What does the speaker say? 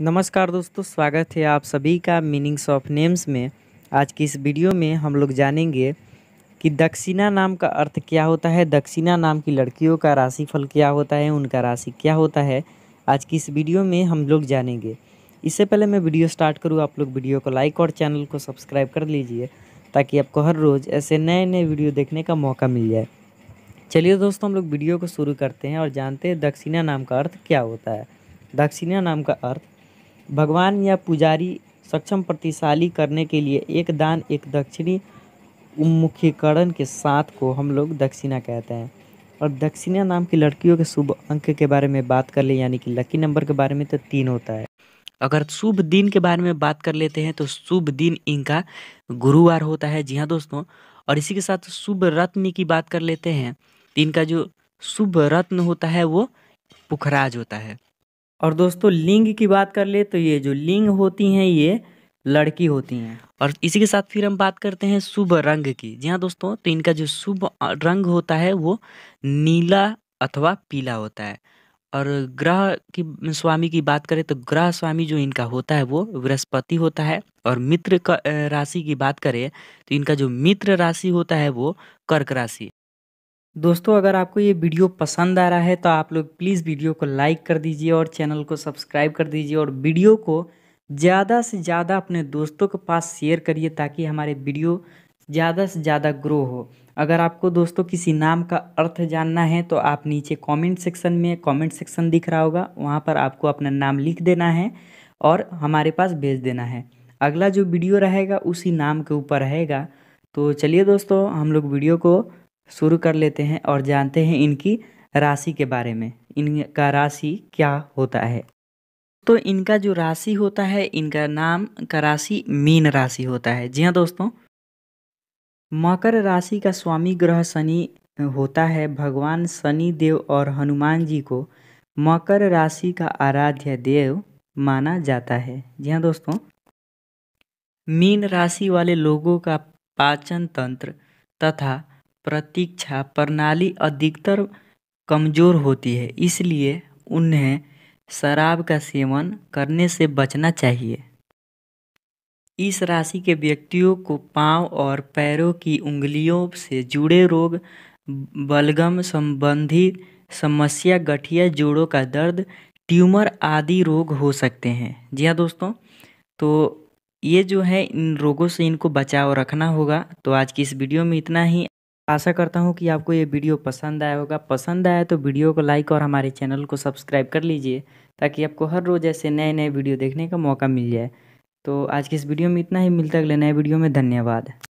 नमस्कार दोस्तों, स्वागत है आप सभी का मीनिंग्स ऑफ़ नेम्स में। आज की इस वीडियो में हम लोग जानेंगे कि दक्षिणा नाम का अर्थ क्या होता है, दक्षिणा नाम की लड़कियों का राशिफल क्या होता है, उनका राशि क्या होता है, आज की इस वीडियो में हम लोग जानेंगे। इससे पहले मैं वीडियो स्टार्ट करूँ, आप लोग वीडियो को लाइक और चैनल को सब्सक्राइब कर लीजिए, ताकि आपको हर रोज़ ऐसे नए नए वीडियो देखने का मौका मिल जाए। चलिए दोस्तों, हम लोग वीडियो को शुरू करते हैं और जानते हैं दक्षिणा नाम का अर्थ क्या होता है। दक्षिणा नाम का अर्थ भगवान या पुजारी सक्षम प्रतिशाली करने के लिए एक दान, एक दक्षिणी उन्मुखीकरण के साथ को हम लोग दक्षिणा कहते हैं। और दक्षिणा नाम की लड़कियों के शुभ अंक के बारे में बात कर ले, यानी कि लकी नंबर के बारे में तो तीन होता है। अगर शुभ दिन के बारे में बात कर लेते हैं तो शुभ दिन इनका गुरुवार होता है। जी हाँ दोस्तों, और इसी के साथ शुभ रत्न की बात कर लेते हैं। तो इनका जो शुभ रत्न होता है, वो पुखराज होता है। और दोस्तों, लिंग की बात कर ले तो ये जो लिंग होती हैं, ये लड़की होती हैं। और इसी के साथ फिर हम बात करते हैं शुभ रंग की। जी हाँ दोस्तों तो इनका जो शुभ रंग होता है, वो नीला अथवा पीला होता है। और ग्रह की, स्वामी की बात करें तो ग्रह स्वामी जो इनका होता है, वो बृहस्पति होता है। और मित्र राशि की बात करें तो इनका जो मित्र राशि होता है, वो कर्क राशि। दोस्तों, अगर आपको ये वीडियो पसंद आ रहा है तो आप लोग प्लीज़ वीडियो को लाइक कर दीजिए और चैनल को सब्सक्राइब कर दीजिए और वीडियो को ज़्यादा से ज़्यादा अपने दोस्तों के पास शेयर करिए ताकि हमारे वीडियो ज़्यादा से ज़्यादा ग्रो हो। अगर आपको दोस्तों किसी नाम का अर्थ जानना है तो आप नीचे कमेंट सेक्शन में, कमेंट सेक्शन दिख रहा होगा, वहाँ पर आपको अपना नाम लिख देना है और हमारे पास भेज देना है। अगला जो वीडियो रहेगा, उसी नाम के ऊपर रहेगा। तो चलिए दोस्तों, हम लोग वीडियो को शुरू कर लेते हैं और जानते हैं इनकी राशि के बारे में। इनका राशि क्या होता है? तो इनका जो राशि होता है, इनका नाम का राशि मीन राशि होता है। जी हाँ दोस्तों, मकर राशि का स्वामी ग्रह शनि होता है। भगवान शनि देव और हनुमान जी को मकर राशि का आराध्य देव माना जाता है। जी हाँ दोस्तों, मीन राशि वाले लोगों का पाचन तंत्र तथा प्रतीक्षा प्रणाली अधिकतर कमज़ोर होती है, इसलिए उन्हें शराब का सेवन करने से बचना चाहिए। इस राशि के व्यक्तियों को पाँव और पैरों की उंगलियों से जुड़े रोग, बलगम संबंधी समस्या, गठिया, जोड़ों का दर्द, ट्यूमर आदि रोग हो सकते हैं। जी हाँ दोस्तों तो ये जो है इन रोगों से इनको बचाव रखना होगा। तो आज की इस वीडियो में इतना ही। आशा करता हूँ कि आपको ये वीडियो पसंद आया होगा। पसंद आया तो वीडियो को लाइक और हमारे चैनल को सब्सक्राइब कर लीजिए, ताकि आपको हर रोज़ ऐसे नए नए वीडियो देखने का मौका मिल जाए। तो आज के इस वीडियो में इतना ही। मिलता अगले नए वीडियो में। धन्यवाद।